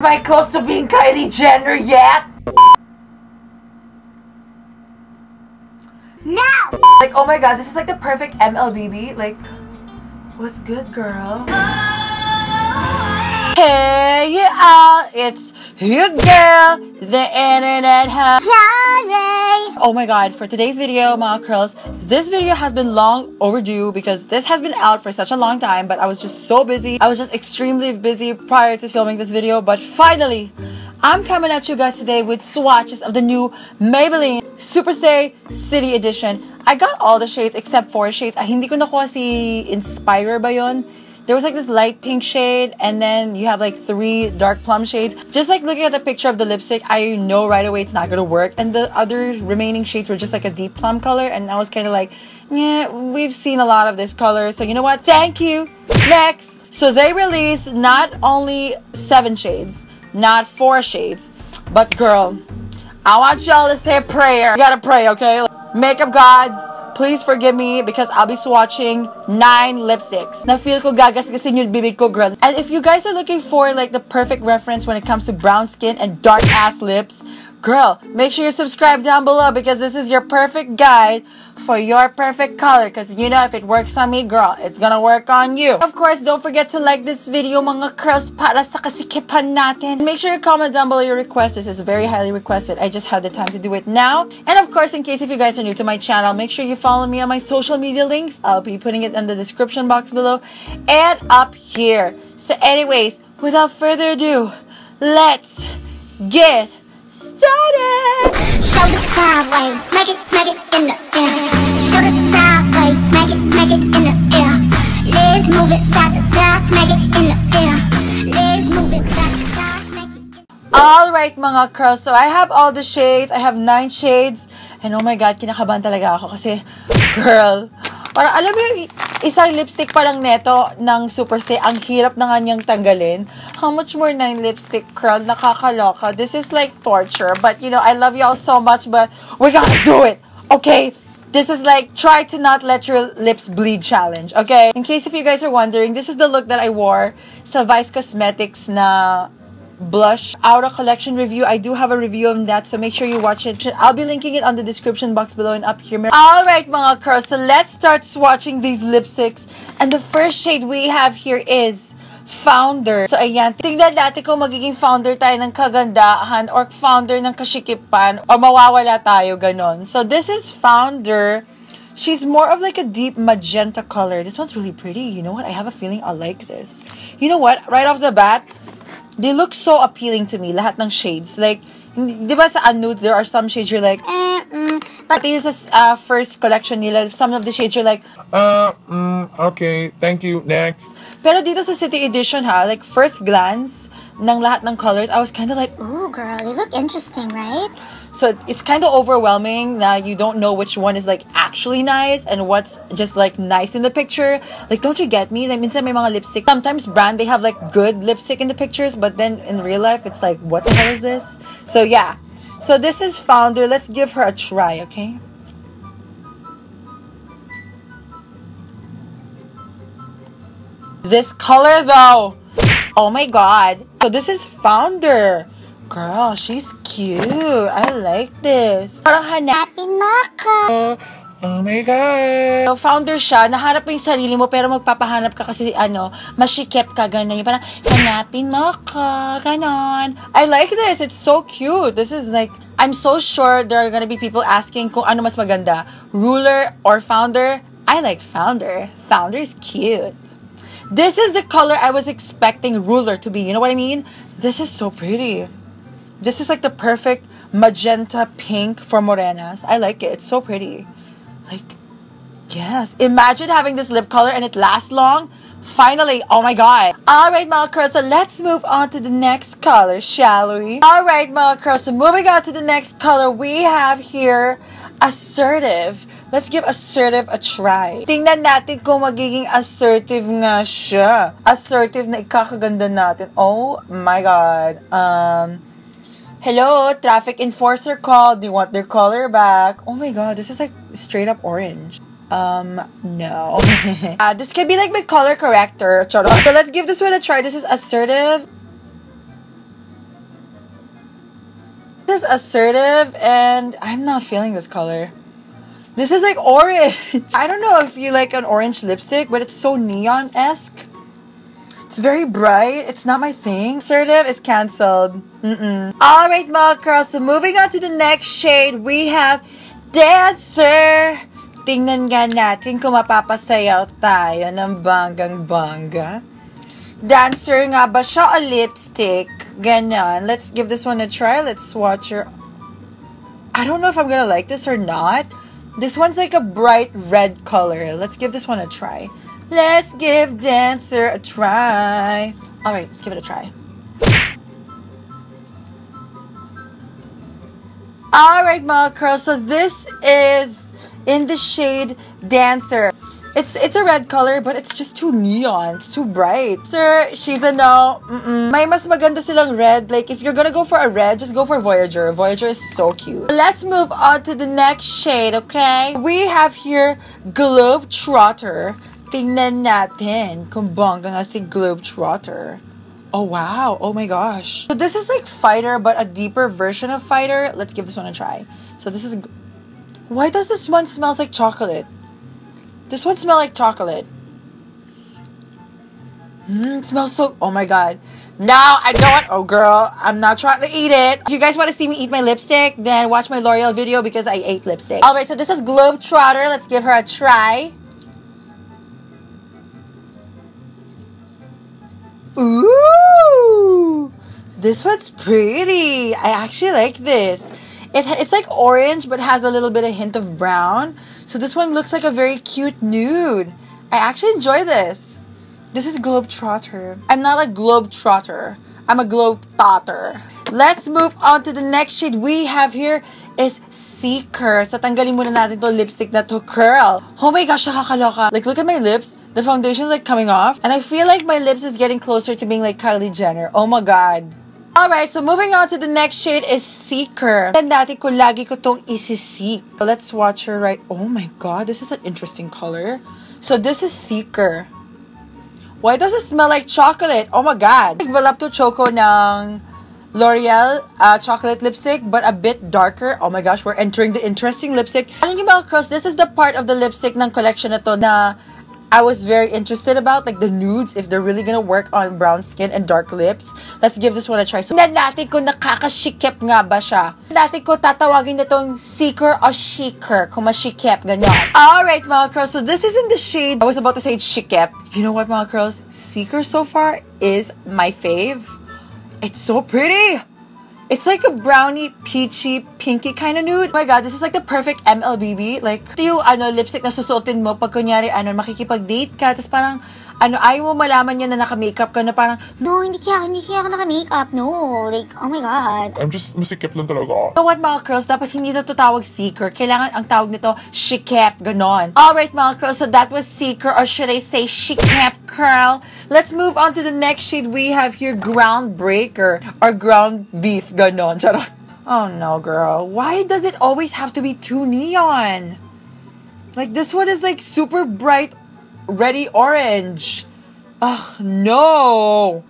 Am I close to being Kylie Jenner yet? No! Like, oh my god, this is like the perfect MLBB. Like, what's good, girl? Hey, you all, it's your girl, the internet has. Johnrey! Oh my god, for today's video, mga curls, this video has been long overdue because this has been out for such a long time, but I was just so busy. I was just extremely busy prior to filming this video, but finally, I'm coming at you guys today with swatches of the new Maybelline Superstay City Edition. I got all the shades except four shades. Ah, hindi ko nakuha si Inspire ba yun? There was like this light pink shade and then you have like three dark plum shades. Just like looking at the picture of the lipstick, I know right away it's not gonna work. And the other remaining shades were just like a deep plum color and I was kind of like, yeah, we've seen a lot of this color. So you know what? Thank you. Next. So they released not only seven shades, not four shades, but girl, I want y'all to say a prayer. You gotta pray, okay? Makeup gods, please forgive me because I'll be swatching nine lipsticks. Na feel ko gagasgasin yung bibig ko, girl. And if you guys are looking for like the perfect reference when it comes to brown skin and dark ass lips, girl, make sure you subscribe down below because this is your perfect guide for your perfect color because you know if it works on me, girl, it's gonna work on you. Of course, don't forget to like this video, mga curls, para sa kasikipan natin. Make sure you comment down below your request. This is very highly requested. I just had the time to do it now. And of course, in case if you guys are new to my channel, make sure you follow me on my social media links. I'll be putting it in the description box below and up here. So anyways, without further ado, let's get started. Shoulder sideways, make it, make it in the air. Shoulder sideways, make it, make it in the air. Legs move it side to side, make it in the air. Legs move it side. Alright mga curls, so I have all the shades. I have nine shades. And oh my god, kinakabahan talaga ako kasi, girl, parang alam mo yung isang lipstick pa lang neto ng Superstay, ang hirap na nga niyang tanggalin. How much more nine lipstick, curl? Nakakaloka. This is like torture. But you know, I love y'all so much, but we gotta do it, okay? This is like try to not let your lips bleed challenge, okay? In case if you guys are wondering, this is the look that I wore sa Vice Cosmetics na blush Aura collection review. I do have a review on that, so make sure you watch it. I'll be linking it on the description box below and up here. Alright mga curls, so let's start swatching these lipsticks. And the first shade we have here is Founder. So ayan, tingnan natin kung magiging founder tayo ng kagandahan or founder ng kasikipan or mawawala tayo ganon. So this is Founder. She's more of like a deep magenta color. This one's really pretty. You know what? I have a feeling I'll like this. You know what? Right off the bat, they look so appealing to me, lahat ng shades. Like, di ba sa Unnude, there are some shades you're like, eh, mm. But yung sa uh, first collection nila, some of the shades you're like, Uh, mm, okay. Thank you. Next. pero dito sa City Edition ha, like first glance ng lahat ng colors, I was kind of like, Ooh, girl, you look interesting, right? so it's kind of overwhelming na you don't know which one is like actually nice and what's just like nice in the picture. Like, don't you get me? Like, minsan mga lipstick. Sometimes brand, they have like good lipstick in the pictures, but then in real life, it's like, what the hell is this? So yeah. So this is Founder. Let's give her a try, okay? This color though. Oh my god. So this is Founder. Girl, she's cute. I like this. Parang hanap. Happy Maka! Oh my god. So, founder siya, nahanap mo yung sarili mo, pero magpapahanap ka kasi, ano, masikip ka, gano'n. Yung parang, hanapin mo ka, gano'n. I like this. It's so cute. This is like, I'm so sure there are gonna be people asking kung ano mas maganda, ruler or founder. I like founder. Founder is cute. This is the color I was expecting ruler to be. You know what I mean? This is so pretty. This is like the perfect magenta pink for morenas. I like it. It's so pretty. Like, yes. Imagine having this lip color and it lasts long. Finally, oh my god. Alright, mga so let's move on to the next color, shall we? Alright, mga so moving on to the next color, we have here assertive. Let's give assertive a try. Tingnan natin kung magiging assertive nga siya. Assertive na ikakaganda natin. Oh my god. Um, Hello, traffic enforcer called. Do you want their color back? Oh my god, this is like straight up orange. Um, no. uh, this could be like my color corrector. Charot. So let's give this one a try. This is assertive. This is assertive, and I'm not feeling this color. This is like orange. I don't know if you like an orange lipstick, but it's so neon-esque. It's very bright. It's not my thing. Assertive is canceled. Mm-mm. All right, mga girls. So moving on to the next shade, we have Dancer. Tingnan nga natin kung mapapasayaw tayo ng banggang-bangga. Dancer nga ba siya o lipstick? Ganyan. Let's give this one a try. Let's swatch her. I don't know if I'm gonna like this or not. This one's like a bright red color. Let's give this one a try. Let's give Dancer a try. Alright, let's give it a try. Alright, mga curls. So this is in the shade Dancer. It's it's a red color, but it's just too neon. It's too bright. Sir, she's a no. Mm-mm. May mas maganda silang red. Like, if you're gonna go for a red, just go for Voyager. Voyager is so cute. Let's move on to the next shade, okay? We have here Globetrotter. Tingnan natin kung bongga nga si Globetrotter. Oh, wow. Oh, my gosh. So this is like Fighter, but a deeper version of Fighter. Let's give this one a try. So this is... Why does this one smells like chocolate? This one smells like chocolate. Mmm, smells so... Oh, my God. Now, I don't. Oh, girl. I'm not trying to eat it. If you guys want to see me eat my lipstick, then watch my L'Oreal video because I ate lipstick. All right, so this is Globetrotter. Let's give her a try. Ooh, this one's pretty. I actually like this. It, it's like orange, but has a little bit of hint of brown. So this one looks like a very cute nude. I actually enjoy this. This is Globetrotter. I'm not a Globetrotter. I'm a Globetrotter. Let's move on to the next shade we have here is Seeker. So tanggalin muna natin to lipstick na to curl. Oh my gosh, nakakaloka. Like, look at my lips. The foundation is like coming off. And I feel like my lips is getting closer to being like Kylie Jenner. Oh my god. Alright, so moving on to the next shade is Seeker. And ko lagi ko tong isisik. So let's watch her right. Oh my god, this is an interesting color. So this is Seeker. Why does it smell like chocolate? Oh my god. Like Volupto Choco ng L'Oreal uh, chocolate lipstick, but a bit darker. Oh my gosh, we're entering the interesting lipstick. Alam niyo ba, this is the part of the lipstick ng collection na to na I was very interested about, like the nudes, if they're really gonna work on brown skin and dark lips. Let's give this one a try. So, na natin kung nakakashikip nga ba siya. Dati ko tatawagin na tong seeker or shiker, kung mashikip, ganyan. Alright, mga curls, so this is in the shade, I was about to say shikip. You know what, mga curls? Seeker so far is my fave. It's so pretty. It's like a brownie, peachy, pinky kind of nude. Oh my god, this is like the perfect MLBB. Like, ito yung ano, lipstick na susuotin mo pag kunyari, ano, makikipag-date ka. Tapos parang, ano, ayaw mo malaman niya na naka-makeup ka na parang, No, hindi kaya, hindi kaya ako naka-makeup. No. Like, oh my God. I'm just masikip lang talaga. You know what, mga girls? Dapat hindi na to tawag seeker. Kailangan ang tawag nito, shikep, ganon. Alright, mga girls, so that was seeker, or should I say shikep curl. Let's move on to the next shade we have here, groundbreaker, or ground beef, ganon. Charot. Oh no, girl. Why does it always have to be too neon? Like, this one is like super bright, ready orange. Ugh, no.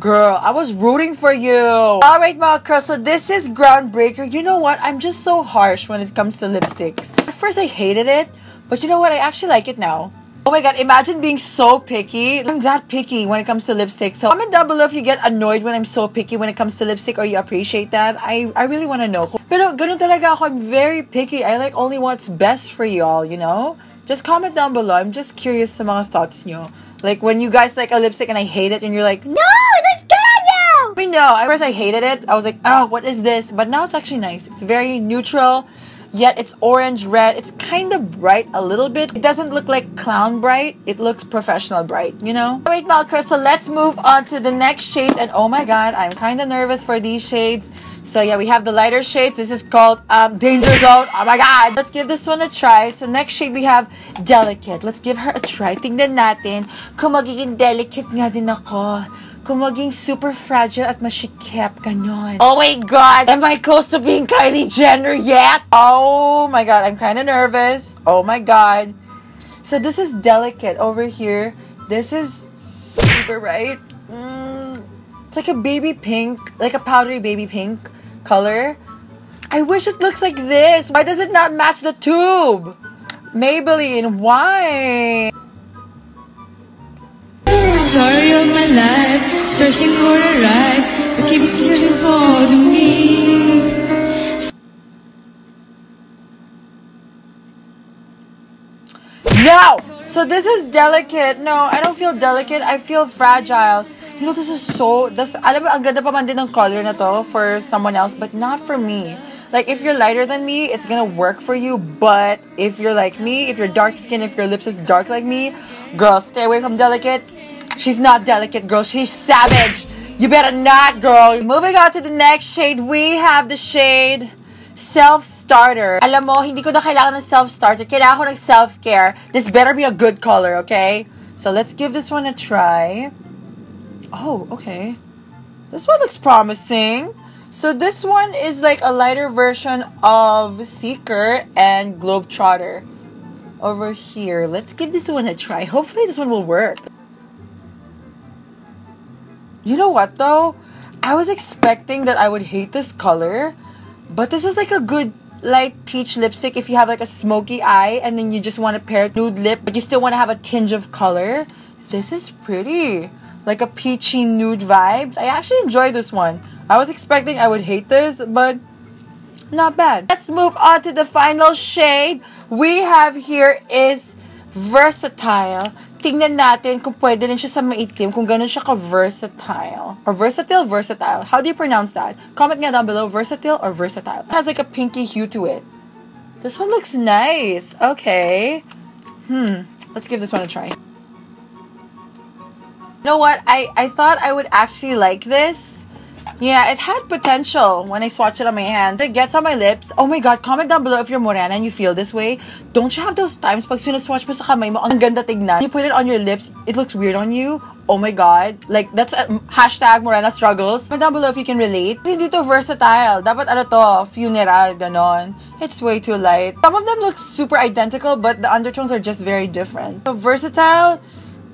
Girl, I was rooting for you. Alright, mga girls, so this is Groundbreaker. You know what? I'm just so harsh when it comes to lipsticks. At first, I hated it, but you know what? I actually like it now. Oh my god, imagine being so picky. I'm that picky when it comes to lipstick. So comment down below if you get annoyed when I'm so picky when it comes to lipstick or you appreciate that. I, I really want to know. Pero ganun talaga ako. I'm very picky. I like only what's best for y'all, you know? Just comment down below. I'm just curious sa mga thoughts nyo. Like when you guys like a lipstick and I hate it and you're like, No, that's good on you! I know. At first, I hated it. I was like, oh, what is this? But now it's actually nice. It's very neutral, yet it's orange red. It's kind of bright a little bit. It doesn't look like clown bright. It looks professional bright, you know? Alright, Malker, so let's move on to the next shades. And oh my god, I'm kind of nervous for these shades. So yeah, we have the lighter shades. This is called um, Danger Zone. Oh my god. Let's give this one a try. So next shade we have Delicate. Let's give her a try. Tingnan natin kung magiging delicate nga din ako. Kung maging super fragile at masikip, ganon. Oh my god! Am I close to being Kylie Jenner yet? Oh my god, I'm kind of nervous. Oh my god. So this is Delicate over here. This is super right. Mm, it's like a baby pink, like a powdery baby pink. Color. I wish it looks like this. Why does it not match the tube? Maybelline, why? Story of my life, searching for a ride, but keep searching for the. No! So this is delicate. No, I don't feel delicate. I feel fragile. You know, this is so... This, alam mo, ang ganda pa man din ng color na to for someone else, but not for me. Like, if you're lighter than me, it's gonna work for you. But if you're like me, if you're dark skin, if your lips is dark like me, girl, stay away from delicate. She's not delicate, girl. She's savage. You better not, girl. Moving on to the next shade, we have the shade self-starter. Alam mo, hindi ko na kailangan ng self-starter. Kailangan ko ng self-care. This better be a good color, okay? So let's give this one a try. Oh, okay. This one looks promising. So this one is like a lighter version of Seeker and Globetrotter. Over here, let's give this one a try. Hopefully this one will work. You know what though? I was expecting that I would hate this color, but this is like a good light peach lipstick if you have like a smoky eye and then you just want to pair nude lip, but you still want to have a tinge of color. This is pretty. Like a peachy nude vibes. I actually enjoy this one. I was expecting I would hate this, but not bad. Let's move on to the final shade we have here is Versatile. Tingnan natin kung pwede rin siya sa maitim, kung ganun siya ka-versatile. Or versatile, versatile. How do you pronounce that? Comment nga down below, versatile or versatile. It has like a pinky hue to it. This one looks nice. Okay. Hmm. Let's give this one a try. You know what? I, I thought I would actually like this. Yeah, it had potential when I swatched it on my hand. It gets on my lips. Oh my god, comment down below if you're Morena and you feel this way. Don't you have those times pag swatch mo sa kamay mo, ang ganda tignan. You put it on your lips, it looks weird on you. Oh my god. Like, that's a, hashtag Morena struggles. Comment down below if you can relate. Hindi to versatile. Dapat ano to, funeral, ganon. It's way too light. Some of them look super identical, but the undertones are just very different. So versatile,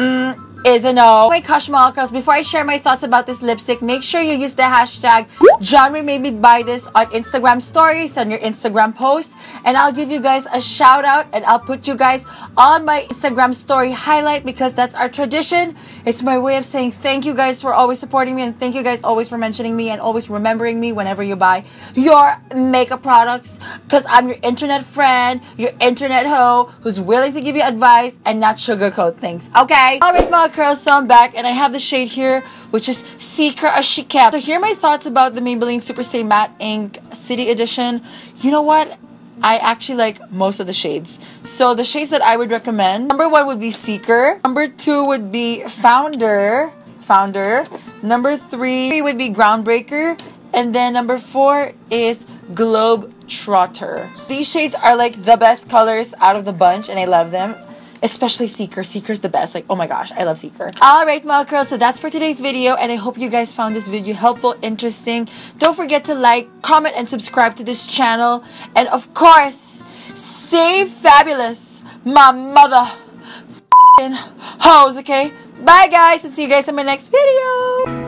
mm, is a no. My gosh, mga girls, before I share my thoughts about this lipstick, make sure you use the hashtag Johnrey made me buy this on Instagram stories on your Instagram posts. And I'll give you guys a shout out and I'll put you guys on my Instagram story highlight because that's our tradition. It's my way of saying thank you guys for always supporting me and thank you guys always for mentioning me and always remembering me whenever you buy your makeup products because I'm your internet friend, your internet hoe who's willing to give you advice and not sugarcoat things. Okay? Alright, mga I'm back and I have the shade here which is Seeker Ashika. So here are my thoughts about the Maybelline Super Stay Matte Ink City Edition. You know what? I actually like most of the shades. So the shades that I would recommend, number one would be Seeker. Number two would be Founder. Founder. Number three would be Groundbreaker. And then number four is Globe Trotter. These shades are like the best colors out of the bunch and I love them. Especially Seeker. Seeker's the best. Like, oh my gosh, I love Seeker. Alright, my girls, so that's for today's video. And I hope you guys found this video helpful, interesting. Don't forget to like, comment, and subscribe to this channel. And of course, stay fabulous, my mother hoes, okay? Bye, guys, and see you guys in my next video.